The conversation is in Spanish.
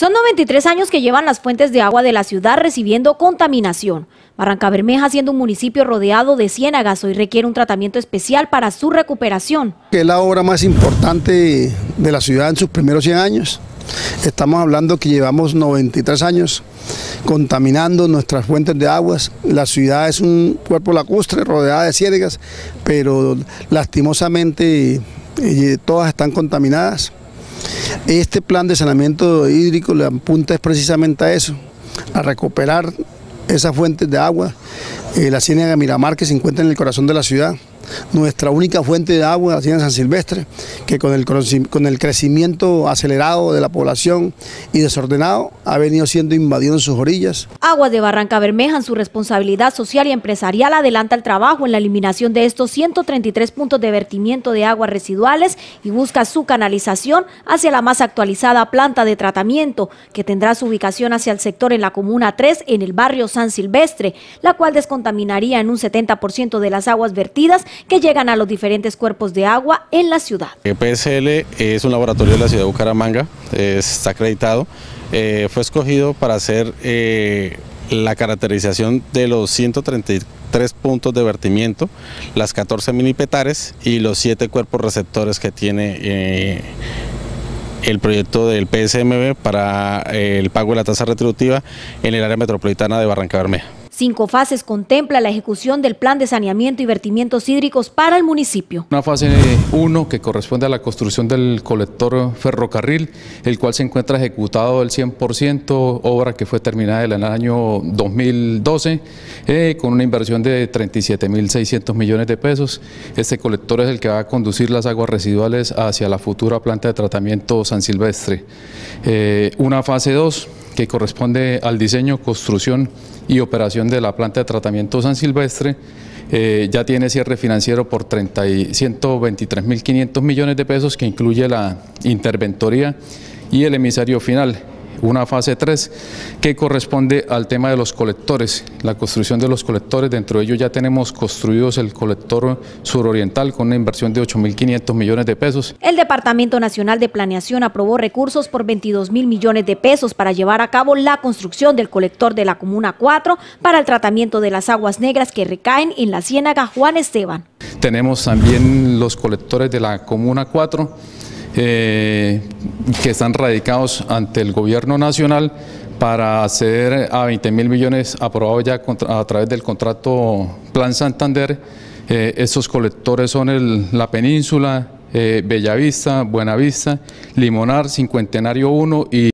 Son 93 años que llevan las fuentes de agua de la ciudad recibiendo contaminación. Barranca Bermeja, siendo un municipio rodeado de ciénagas, hoy requiere un tratamiento especial para su recuperación. Es la obra más importante de la ciudad en sus primeros 100 años. Estamos hablando que llevamos 93 años contaminando nuestras fuentes de aguas. La ciudad es un cuerpo lacustre rodeada de ciénagas, pero lastimosamente eh, todas están contaminadas. Este plan de saneamiento hídrico le apunta precisamente a eso, a recuperar esas fuentes de agua, eh, la ciénaga Miramar que se encuentra en el corazón de la ciudad nuestra única fuente de agua, la San Silvestre, que con el, con el crecimiento acelerado de la población y desordenado ha venido siendo invadido en sus orillas. Aguas de Barranca Bermeja en su responsabilidad social y empresarial adelanta el trabajo en la eliminación de estos 133 puntos de vertimiento de aguas residuales y busca su canalización hacia la más actualizada planta de tratamiento que tendrá su ubicación hacia el sector en la Comuna 3 en el barrio San Silvestre, la cual descontaminaría en un 70% de las aguas vertidas que llegan a los diferentes cuerpos de agua en la ciudad. El PSL es un laboratorio de la ciudad de Bucaramanga, está acreditado, eh, fue escogido para hacer eh, la caracterización de los 133 puntos de vertimiento, las 14 mini petares y los 7 cuerpos receptores que tiene eh, el proyecto del PSMB para el pago de la tasa retributiva en el área metropolitana de Barranca Bermeja. Cinco fases contempla la ejecución del plan de saneamiento y vertimientos hídricos para el municipio. Una fase 1 que corresponde a la construcción del colector ferrocarril, el cual se encuentra ejecutado al 100%, obra que fue terminada en el año 2012, eh, con una inversión de 37.600 millones de pesos. Este colector es el que va a conducir las aguas residuales hacia la futura planta de tratamiento San Silvestre. Eh, una fase 2 que corresponde al diseño, construcción y operación de la planta de tratamiento San Silvestre, eh, ya tiene cierre financiero por 123.500 millones de pesos que incluye la interventoría y el emisario final una fase 3 que corresponde al tema de los colectores, la construcción de los colectores, dentro de ellos ya tenemos construidos el colector suroriental con una inversión de 8.500 millones de pesos. El Departamento Nacional de Planeación aprobó recursos por 22 mil millones de pesos para llevar a cabo la construcción del colector de la Comuna 4 para el tratamiento de las aguas negras que recaen en la ciénaga Juan Esteban. Tenemos también los colectores de la Comuna 4 eh, que están radicados ante el gobierno nacional para acceder a 20 mil millones aprobados ya a través del contrato Plan Santander. Eh, estos colectores son el, la península, eh, Bellavista, Buenavista, Limonar, Cincuentenario 1 y